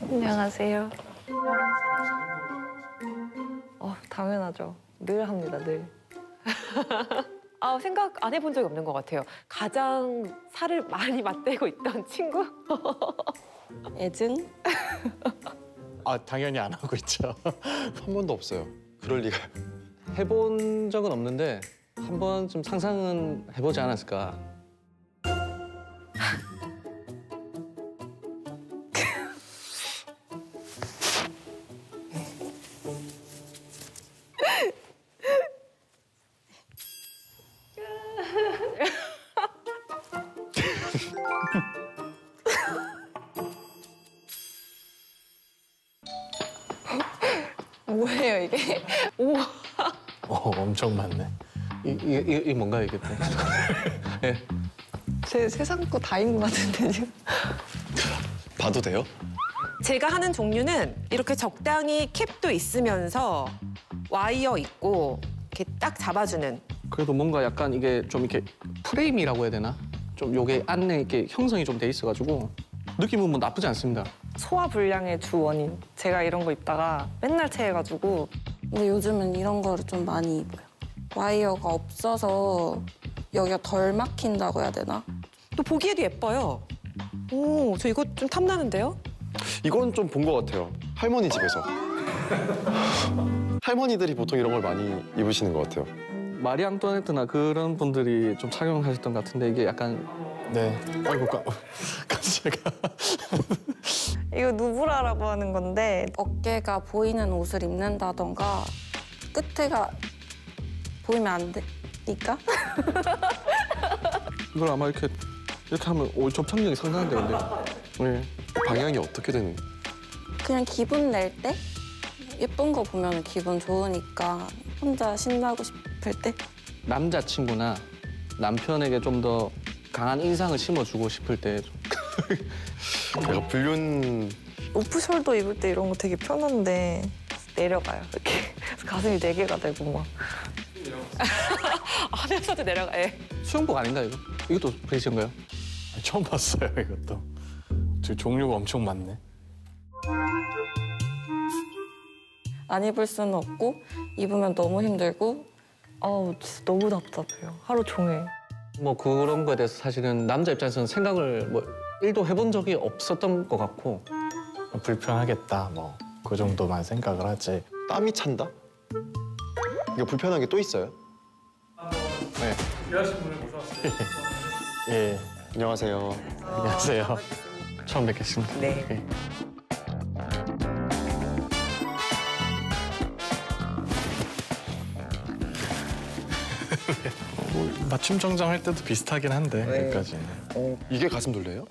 안녕하세요. 어, 당연하죠. 늘 합니다, 늘. 아 생각 안 해본 적이 없는 것 같아요. 가장 살을 많이 맞대고 있던 친구? 애증? 아 당연히 안 하고 있죠. 한 번도 없어요. 그럴 리가. 해본 적은 없는데 한 번쯤 상상은 해보지 않았을까. 뭐예요, 이게? 어, 엄청 많네. 이, 이, 이, 이 뭔가 이게. 예. 제 세상 거 다인 것 같은데, 지금. 봐도 돼요? 제가 하는 종류는 이렇게 적당히 캡도 있으면서 와이어 있고 이렇게 딱 잡아주는 그래도 뭔가 약간 이게 좀 이렇게 프레임이라고 해야 되나? 좀 요게 안에 이렇게 형성이 좀 돼 있어가지고 느낌은 뭐 나쁘지 않습니다. 소화 불량의 주 원인. 제가 이런 거 입다가 맨날 체해가지고 근데 요즘은 이런 거를 좀 많이 입어요. 와이어가 없어서 여기가 덜 막힌다고 해야 되나? 또 보기에도 예뻐요. 오, 저 이거 좀 탐나는데요? 이건 좀 본 것 같아요. 할머니 집에서. 할머니들이 보통 이런 걸 많이 입으시는 것 같아요. 마리 앙뚜아네트나 그런 분들이 좀 착용하셨던 것 같은데 이게 약간 네. 아이고 까, 깜짝이야. 이거 누브라라고 하는 건데 어깨가 보이는 옷을 입는다던가 끝에가 보이면 안 되니까? 이걸 아마 이렇게 이렇게 하면 오 접착력이 상당한데 근데. 네. 방향이 어떻게 되는? 그냥 기분 낼 때? 예쁜 거 보면 기분 좋으니까 혼자 신나고 싶을 때? 남자친구나 남편에게 좀 더 강한 인상을 심어주고 싶을 때 좀. 제가 불륜 오프숄더 입을 때 이런 거 되게 편한데 내려가요. 이렇게 가슴이 네 개가 되고 막. 하면서도 내려가. 예. 수영복 아닌가 이거? 이것도 브레이스인가요? 처음 봤어요 이것도. 저 종류가 엄청 많네. 안 입을 수는 없고 입으면 너무 힘들고 아우 진짜 너무 답답해요. 하루 종일. 뭐 그런 거에 대해서 사실은 남자 입장에서는 생각을 뭐 일도 해본 적이 없었던 것 같고 불편하겠다 뭐 그 정도만 생각을 하지. 땀이 찬다? 이거 불편한 게 또 있어요? 네. 예. 안녕하세요. 안녕하세요. 처음 뵙겠습니다. 네. 뭐 맞춤 정장 할 때도 비슷하긴 한데 여기까지. 이게 가슴 둘레예요?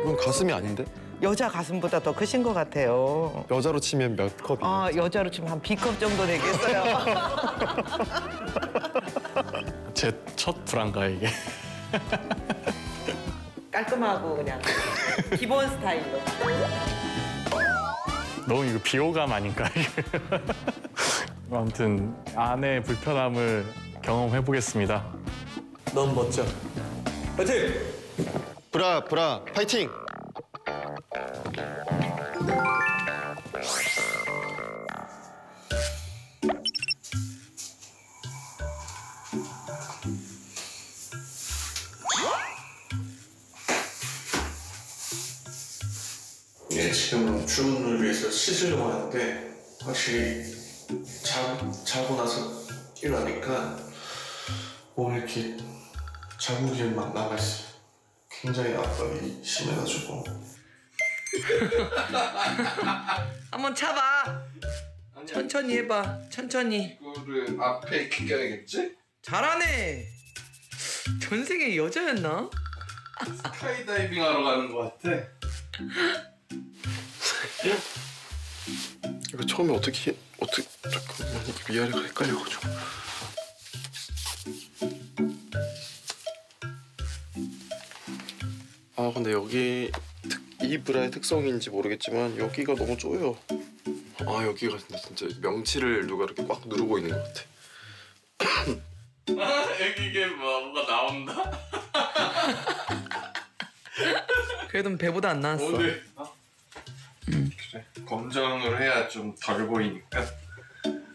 이건 가슴이 아닌데? 여자 가슴보다 더 크신 것 같아요. 여자로 치면 몇 컵이? 아 여자로 치면 한 B컵 정도 되겠어요. 제 첫 불안가 이게. 깔끔하고 그냥 기본 스타일로. 너무 이거 비호감 아닌가. 아무튼 아내의 불편함을 경험해 보겠습니다. 너무 멋져. 파이팅! 브라 브라 파이팅! 예, 지금은 출근을 위해서 씻으려고 하는데 확실히 자, 자고 나서 일어나니까 몸에 이렇게 자국이 막 남아있어요. 굉장히 압박이 심해가지고 한번 차봐. 천천히 해봐. 천천히. 이거를 앞에 끼겨야겠지? 잘하네. 전 세계 여자였나? 스카이다이빙 하러 가는 것 같아. 이거 처음에 어떻게 어떻게 잠깐만 이게 위아래가 헷갈려가지고. 아 근데 여기 특, 이 브라의 특성인지 모르겠지만 여기가 너무 쪼여. 아 여기가 진짜 명치를 누가 이렇게 꽉 누르고 있는 것 같아. 애기 이게 뭐, 뭔가 나온다? 그래도 배보다 안 나왔어. 오늘 그래 검정을 해야 좀 덜 보이니까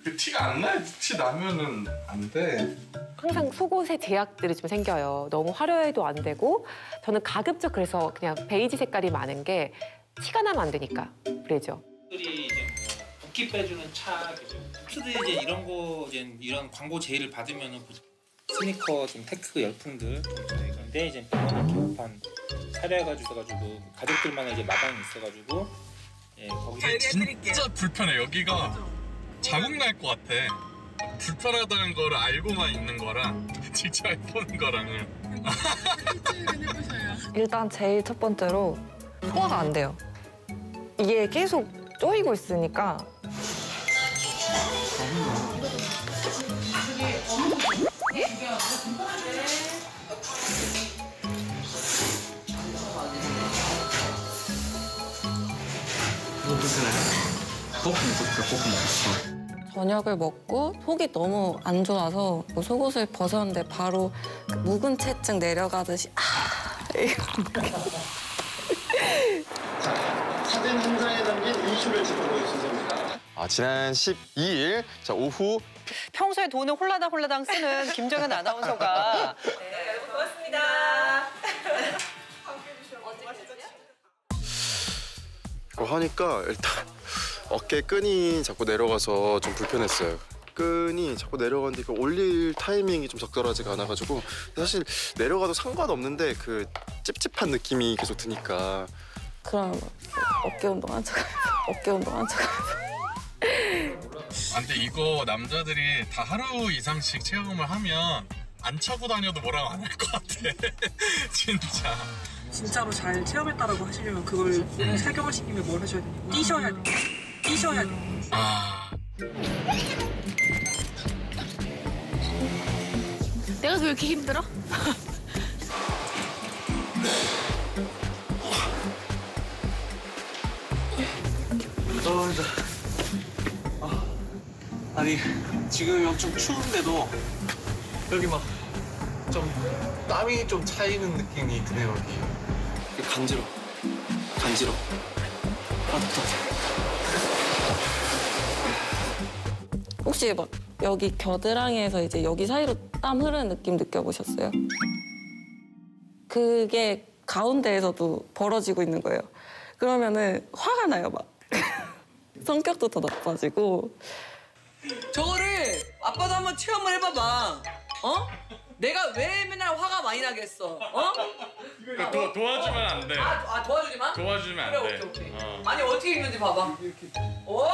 그 티가 안 나요. 티 나면은 안 돼. 항상 속옷에 제약들이 좀 생겨요. 너무 화려해도 안 되고 저는 가급적 그래서 그냥 베이지 색깔이 많은 게 티가 나면 안 되니까 그래죠. 들이 이제 뭐 붓기 빼주는 차, 그죠? 푸드 이제 이런 거 이제 이런 광고 제의를 받으면은 그 스니커 좀 테크 열풍들 근데 이제 병원을 개업한 사례가지고 가지고 가족들만의 이제 마당이 있어가지고 예 거기서 진짜 불편해 여기가 자국 날 것 같아. 불편하다는 거를 알고만 있는 거랑 직접 해보는 거랑은. 일단 제일 첫 번째로 소화가 안 돼요. 이게 계속 쪼이고 있으니까 저녁을 먹고 속이 너무 안 좋아서 뭐 속옷을 벗었는데 바로 그 묵은 채증 내려가듯이 아 사진 현장에 담긴 이슈를 짚어보여주십니다. 아 지난 12일 자 오후 평소에 돈을 홀라당 홀라당 쓰는 김정현 아나운서가 이거 하니까 일단 어깨 끈이 자꾸 내려가서 좀 불편했어요. 끈이 자꾸 내려가는데 그 올릴 타이밍이 좀 적절하지가 않아가지고 사실 내려가도 상관없는데 그 찝찝한 느낌이 계속 드니까. 그럼 어깨 운동 한 척 어깨 운동 한 척 아, 근데 이거 남자들이 다 하루 이상씩 체험을 하면 안 차고 다녀도 뭐라고 안 할 것 같아. 진짜. 진짜로 잘 체험했다라고 하시려면 그걸 착용을 시키면 뭘 하셔야 돼요? 뛰셔야 돼 돼요. 아 내가 왜 이렇게 힘들어? 떨어진다. 아, 아니 지금 엄청 추운데도 여기 막 좀 땀이 좀 차이는 느낌이 드네요 여기. 간지러 간지러 혹시 막 여기 겨드랑이에서 이제 여기 사이로 땀 흐르는 느낌 느껴보셨어요? 그게 가운데에서도 벌어지고 있는 거예요. 그러면은 화가 나요 막. 성격도 더 나빠지고 저거를 아빠도 한번 체험을 해봐봐. 어? 내가 왜 맨날 화가 많이 나겠어? 어? 도, 도와주면 안 돼. 아, 아 도와주지 마. 도와주면 안 그래, 돼. 오케이, 오케이. 어. 아니 어떻게 입는지 봐봐. 이렇게. 오!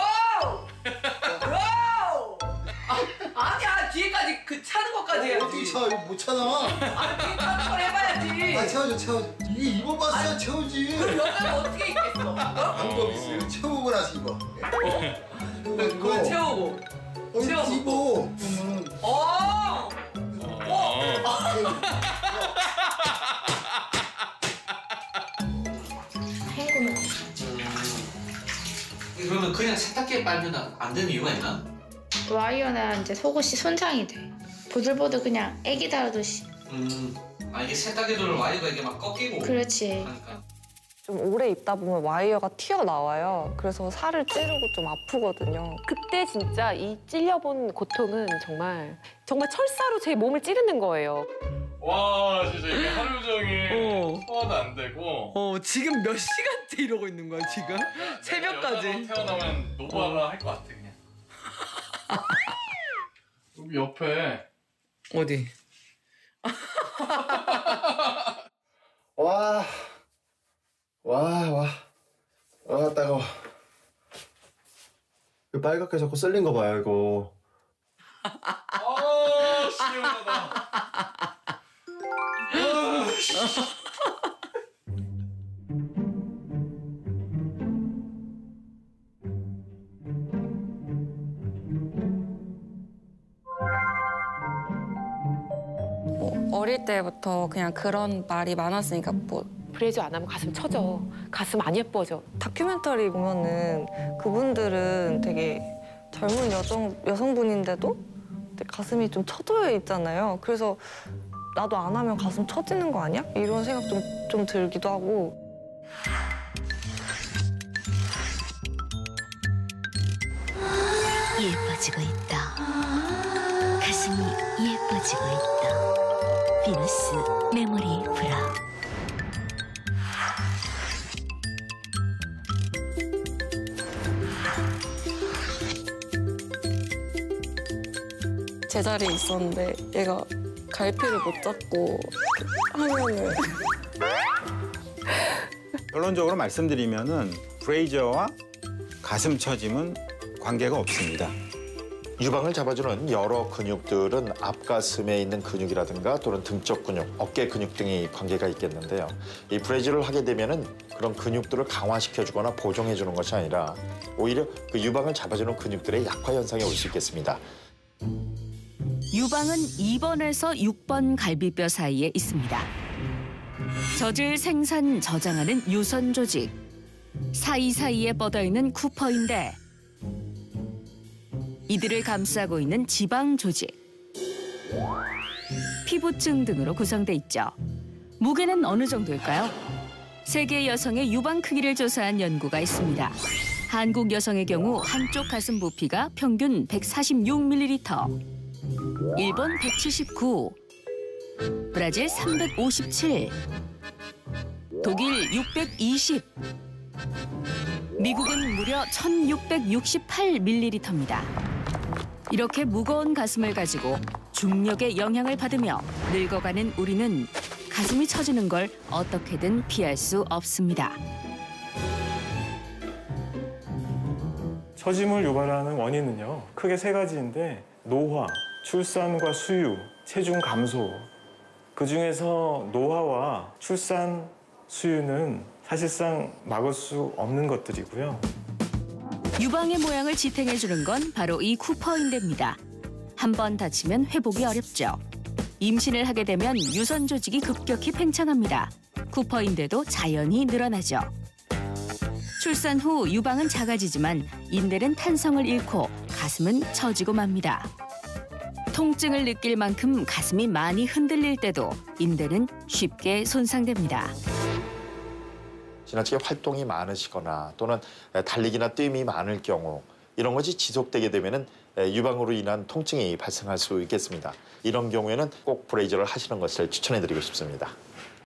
그 차는 것까지 해야지. 어떻게 차? 이거 못 차나? 아 뒤에 차는 걸 해봐야지. 아 채워줘 채워줘. 이게 입어봤어야 채우지. 그럼 여자는 어떻게 입겠어? 어? 방법 있어. 이거 채우고 나서 입어. 이거 그거 채우고. 어, 채워서. 입어. 그러면 어! 그러면 그냥 세탁기에 빨면 안 되는 이유가 있나? 와이어나 이제 속옷이 손상이 돼. 보들보들 그냥 애기 다루듯이. 음, 아 이게 세탁기들 와이어가 이게 막 꺾이고. 그렇지. 하니까. 좀 오래 입다 보면 와이어가 튀어나와요. 그래서 살을 찌르고 좀 아프거든요. 그때 진짜 이 찔려본 고통은 정말 정말 철사로 제 몸을 찌르는 거예요. 와 진짜 이게 하루 종일 어. 소화도 안 되고 어 지금 몇 시간째 이러고 있는 거야 지금? 새벽까지. 여자로 태어나면 노바라 할것 같아 여기 옆에 어디? 와, 와, 와, 와 따가워. 그 빨갛게 자꾸 쓸린 거 봐요 이거. 아 시원하다 뭐 어릴 때부터 그냥 그런 말이 많았으니까 뭐 브래지어 안 하면 가슴 처져. 가슴 안 예뻐져. 다큐멘터리 보면은 그분들은 되게 젊은 여성, 여성분인데도 가슴이 좀 처져 있잖아요. 그래서 나도 안 하면 가슴 처지는 거 아니야? 이런 생각 좀, 좀 들기도 하고. 예뻐지고 있다. 가슴이 예뻐지고 있다. 비누스 메모리 브라. 제자리에 있었는데 얘가 갈피를 못 잡고 하면은 결론적으로 말씀드리면은 브레이저와 가슴 처짐은 관계가 없습니다. 유방을 잡아주는 여러 근육들은 앞가슴에 있는 근육이라든가 또는 등쪽 근육, 어깨 근육 등이 관계가 있겠는데요. 이 브레이즈를 하게 되면은 그런 근육들을 강화시켜주거나 보정해주는 것이 아니라 오히려 그 유방을 잡아주는 근육들의 약화 현상이 올 수 있겠습니다. 유방은 2번에서 6번 갈비뼈 사이에 있습니다. 젖을 생산 저장하는 유선 조직. 사이사이에 뻗어 있는 쿠퍼인데 이들을 감싸고 있는 지방 조직. 피부층 등으로 구성돼 있죠. 무게는 어느 정도일까요? 세계 여성의 유방 크기를 조사한 연구가 있습니다. 한국 여성의 경우 한쪽 가슴 부피가 평균 146ml, 일본 179, 브라질 357, 독일 620, 미국은 무려 1668ml입니다. 이렇게 무거운 가슴을 가지고 중력의 영향을 받으며 늙어가는 우리는 가슴이 처지는 걸 어떻게든 피할 수 없습니다. 처짐을 유발하는 원인은요 크게 세 가지인데 노화, 출산과 수유, 체중 감소 그 중에서 노화와 출산, 수유는 사실상 막을 수 없는 것들이고요. 유방의 모양을 지탱해 주는 건 바로 이 쿠퍼인대입니다. 한 번 다치면 회복이 어렵죠. 임신을 하게 되면 유선 조직이 급격히 팽창합니다. 쿠퍼인대도 자연히 늘어나죠. 출산 후 유방은 작아지지만 인대는 탄성을 잃고 가슴은 처지고 맙니다. 통증을 느낄 만큼 가슴이 많이 흔들릴 때도 인대는 쉽게 손상됩니다. 지나치게 활동이 많으시거나 또는 달리기나 뛰임이 많을 경우 이런 것이 지속되게 되면은 유방으로 인한 통증이 발생할 수 있겠습니다. 이런 경우에는 꼭 브레이저를 하시는 것을 추천해 드리고 싶습니다.